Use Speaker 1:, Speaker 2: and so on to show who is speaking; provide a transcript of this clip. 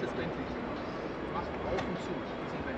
Speaker 1: Altes Bentley Macht auf und zu.